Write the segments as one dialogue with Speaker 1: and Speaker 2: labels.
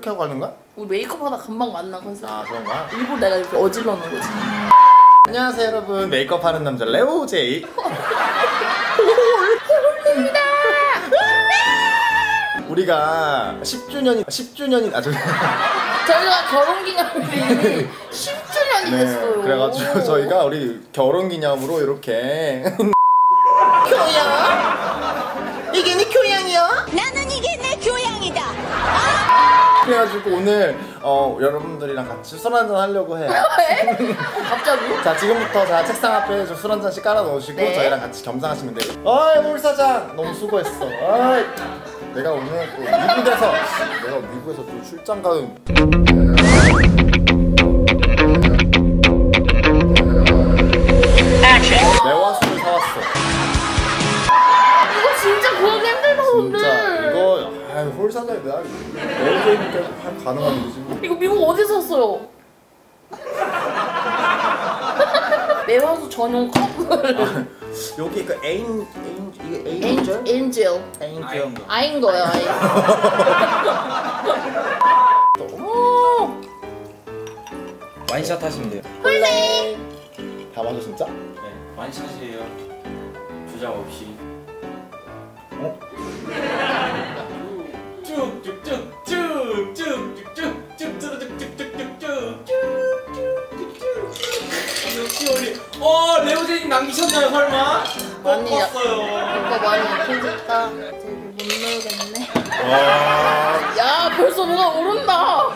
Speaker 1: 이렇게 하고 하는 거야?
Speaker 2: 우리 메이크업 하다 금방 만나 컨셉.
Speaker 1: 아 그런가?
Speaker 2: 일부러 내가 이렇게 어질러 놓은 거지.
Speaker 1: 안녕하세요 여러분 메이크업 하는 남자 레오 제이 우리가 10주년이 10주년이 아 저기
Speaker 2: 저희가 결혼 기념일이 10주년이 됐어요.
Speaker 1: 네 그래가지고 저희가 우리 결혼 기념으로 이렇게
Speaker 2: 교양? 이게 네 교양이야?
Speaker 3: 나는 이게 내.
Speaker 1: 그래가지고 오늘 어 여러분들이랑 같이 술 한잔 하려고 해요.
Speaker 2: 왜? 갑자기?
Speaker 1: 자 지금부터 자 책상 앞에 좀술한 잔씩 깔아 놓으시고
Speaker 2: 네.
Speaker 1: 저희랑 같이 겸상하시면 돼요. 어이 물 사장 너무 수고했어. 어이 내가 오늘 또 미국에서 내가 미국에서 또 출장 가는 매화 홀 사장이 내가 LJ니까 가능한 일이지. 뭐.
Speaker 2: 이거 미국 어디서 샀어요? 매화수 전용 컵을
Speaker 1: 여기 그 에인 에인 이게
Speaker 2: 엔-
Speaker 1: 에인젤
Speaker 2: 엔젤
Speaker 1: 에인젤.
Speaker 2: 아인 거야 아인 오
Speaker 4: 완샷 하시면 돼요.
Speaker 2: 홀레
Speaker 1: 다 맞아 진짜?
Speaker 4: 네, 완샷이에요. 주장 없이. 남기셨나요 설마?
Speaker 2: 아니, 야.
Speaker 4: 꺾었어요.
Speaker 2: 이거 많이 약해졌다 되게 못 놀겠네
Speaker 1: 와.
Speaker 2: 야 벌써 뭐가 오른다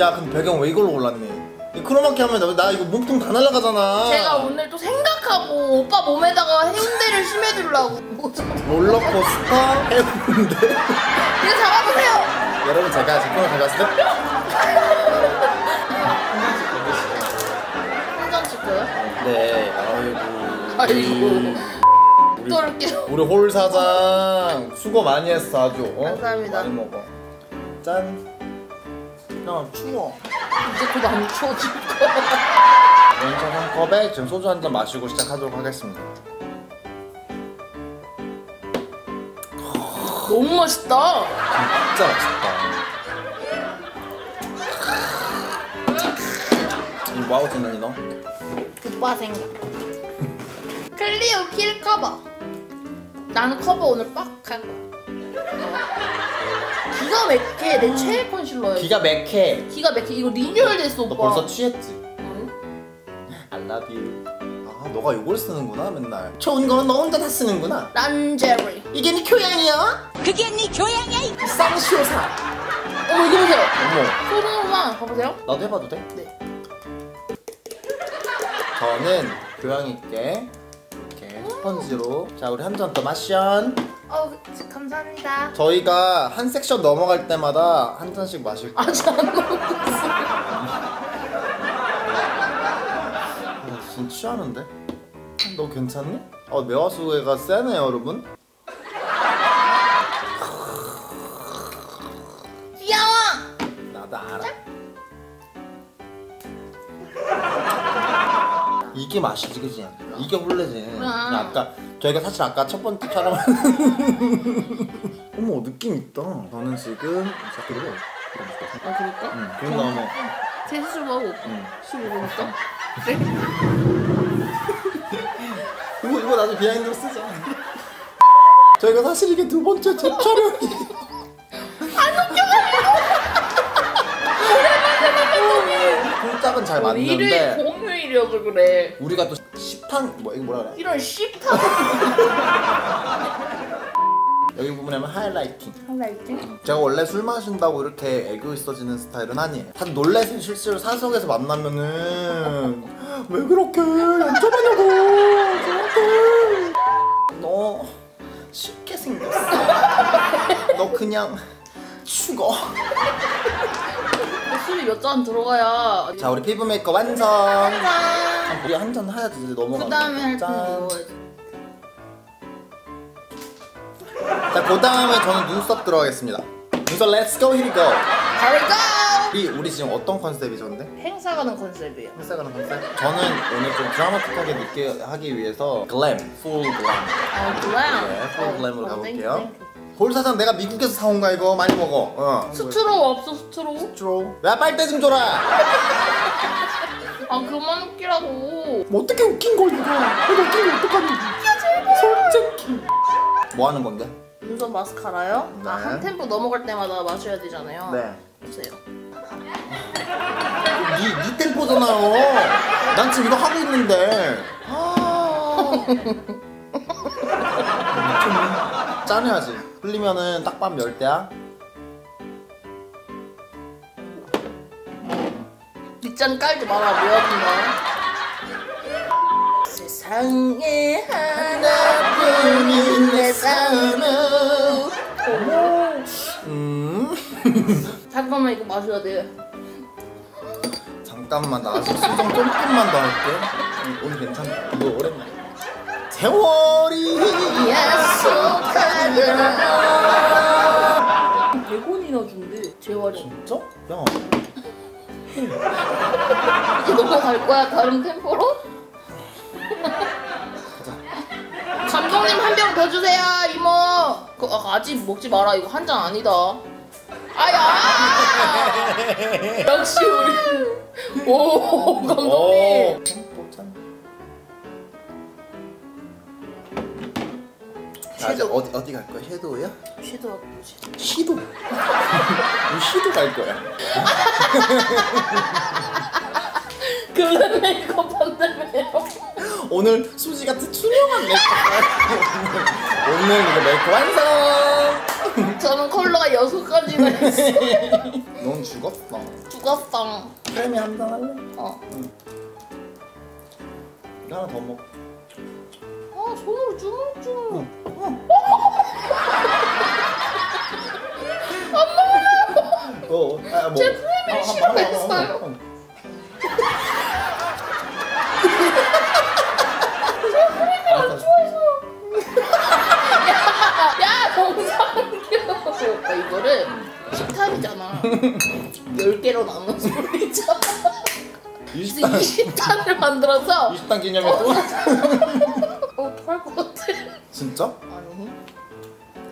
Speaker 1: 야 그럼 배경 왜 이걸로 골랐니? 이 크로마키 하면 나, 나 이거 몸통 다 날라가잖아.
Speaker 2: 제가 오늘 또 생각하고 오빠 몸에다가 해운대를 심해주려고
Speaker 1: 롤러코스터 해운대.
Speaker 2: 이거 잡아보세요
Speaker 1: 여러분 제가 제품을 가져왔을 때 네. 아이고.
Speaker 2: 아이고.
Speaker 1: 우리,
Speaker 2: 또 올게요
Speaker 1: 우리 홀 사장 수고 많이 했어 아주. 어?
Speaker 2: 감사합니다.
Speaker 1: 많이 먹어. 짠. 야 추워.
Speaker 2: 이제 곧 안 추워질 거야
Speaker 1: 원샷 한 컵에 지금 소주 한 잔 마시고 시작하도록 하겠습니다.
Speaker 2: 너무 맛있다
Speaker 1: 진짜 맛있다. 이 wow 지난이 너?
Speaker 2: 오빠 생각 클리오 킬 커버 나는 커버 오늘 빡할 거야 기가 막혀 내 최애 컨실러야
Speaker 1: 기가 막혀.
Speaker 2: 기가 막혀 이거 리뉴얼 됐어
Speaker 1: 너
Speaker 2: 오빠
Speaker 1: 벌써 취했지?
Speaker 2: 응?
Speaker 1: I love you. 아, 너가 이걸 쓰는구나 맨날. 좋은 거는 너 혼자 다 쓰는구나.
Speaker 2: 란제리
Speaker 1: 이게 네 교양이야?
Speaker 3: 그게 네 교양이야. 이
Speaker 1: 쌍시옷아.
Speaker 2: 어머 이거 보세요
Speaker 1: 어머,
Speaker 2: 소름아 봐보세요
Speaker 1: 나도 해봐도 돼?
Speaker 2: 네
Speaker 1: 저는 교양 있게 이렇게 스펀지로. 자, 우리 한 잔 더 마셔.
Speaker 2: 어 감사합니다
Speaker 1: 저희가 한 섹션 넘어갈 때마다 한 잔씩 마실 거예요.
Speaker 2: 아직 안 먹었어
Speaker 1: 아, 진짜 취하는데? 너 괜찮니? 어, 매화수가 세네 여러분. 이게 맛이지, 그지? 이게 원래지. 야, 아까 저희가 사실 아까 첫 번째 촬영. 어머 느낌 있다. 저는 지금 자 그리고
Speaker 2: 아 그럴까?
Speaker 1: 응, 그런 다음에
Speaker 2: 세수 좀 하고
Speaker 1: 응.
Speaker 2: 15분이니까
Speaker 1: 이거 이거 나중에 비하인드로 쓰자. 저희가 사실 이게 두 번째 제 촬영이. 홀짝은 잘
Speaker 2: 일요일
Speaker 1: 맞는데
Speaker 2: 공휴일이어서 그래
Speaker 1: 우리가 또 시판 뭐 이거 뭐라 그래?
Speaker 2: 이런 씹타
Speaker 1: 여기 부분에 하면 하이라이팅.
Speaker 2: 하이라이팅
Speaker 1: 제가 원래 술 마신다고 이렇게 애교 있어지는 스타일은 아니에요. 다들 놀래서 실제로 사석에서 만나면은 왜 그렇게 연접하냐고 저한테. 너 쉽게 생겼어. 너 그냥 죽어.
Speaker 2: 술이 몇 잔 들어가야
Speaker 1: 자 우리 피부 메이크업 완성.
Speaker 2: 짠
Speaker 1: 우리 한 잔 해야지 이제 넘어가.
Speaker 2: 그 다음에 할때
Speaker 1: 짠.
Speaker 2: 먹어야지
Speaker 1: 자, 그 다음에 저는 눈썹 들어가겠습니다. 눈썹 let's go here we
Speaker 2: go. We go
Speaker 1: 우리 우리 지금 어떤 컨셉이죠, 근데?
Speaker 2: 행사 가는 컨셉이에요
Speaker 1: 헬스 가는 컨셉? 저는 오늘 좀 드라마틱하게 느끼게 하기 위해서 glam, full glam.
Speaker 2: 아 glam
Speaker 1: 네, full glam으로 가볼게요. 볼 사장 내가 미국에서 사온 거야 이거 많이 먹어. 어.
Speaker 2: 스트로우 없어 스트로우?
Speaker 1: 줘. 야 빨대 좀 줘라.
Speaker 2: 아 그만 웃기라고
Speaker 1: 뭐 어떻게 웃긴 걸 이거? 이거 웃긴 거 어떡하니? 솔직히. 뭐 하는 건데?
Speaker 2: 눈썹 마스카라요?
Speaker 1: 네.
Speaker 2: 아, 한 템포 넘어갈 때마다 마셔야 되잖아요
Speaker 1: 네.
Speaker 2: 보세요
Speaker 1: 니, 니 템포잖아요. 난 지금 이거 하고 있는데. 아. 좀 짜내야지. 흘리면은 딱밤 열 대야.
Speaker 2: 뒷잔 깔지 마라 뭐하든가 세상에 하나뿐인 내 삶은
Speaker 1: 음.
Speaker 2: 잠깐만 이거 마셔야 돼
Speaker 1: 잠깐만 나 아직 수정 조금만 더 할게. 음, 오늘 괜찮아. 이거 오랜만에. 세월이
Speaker 2: 약속하잖아 100원이나 준대. 재활용
Speaker 1: 진짜? 야.
Speaker 2: 이제 넘어갈 거야? 다른 템포로? 감독님 한 병 더 주세요 이모. 그, 아, 아직 먹지 마라. 이거 한 잔 아니다. 아야! 역시 우리. 오 감독님.
Speaker 1: 오. 자, 이제 어디 어디 갈 거야? 섀도우야?
Speaker 2: 섀도우?
Speaker 1: 시도. 시도 갈 거야.
Speaker 2: 그래 메이크업 한다며요
Speaker 1: 오늘 수지 같은 투명한 메이크업. 오늘, 이거 메이크업 완성.
Speaker 2: 저는 컬러가 여섯 가지나 있어
Speaker 1: 넌 죽었어.
Speaker 2: 죽었어
Speaker 1: 삶이 한잔 할래?
Speaker 2: 어.
Speaker 1: 이거 하나 더 먹.
Speaker 2: 아 손으로 주물주물
Speaker 1: 어, 아, 뭐.
Speaker 2: 제 프레임이
Speaker 1: 아, 한
Speaker 2: 싫어했어요.
Speaker 1: 번, 한 번, 한 번. 알았어.
Speaker 2: 야 정상규 오빠 이거를 식탄이잖아. 10개로 나눠서 올리자 그래서
Speaker 1: 20단,
Speaker 2: 20탄을 만들어서
Speaker 1: 20단 기념에 또?
Speaker 2: 어 토할 것 같아.
Speaker 1: 진짜?
Speaker 2: 아니.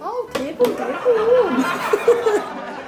Speaker 2: 아우 대본 대본